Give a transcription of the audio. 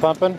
Pumping?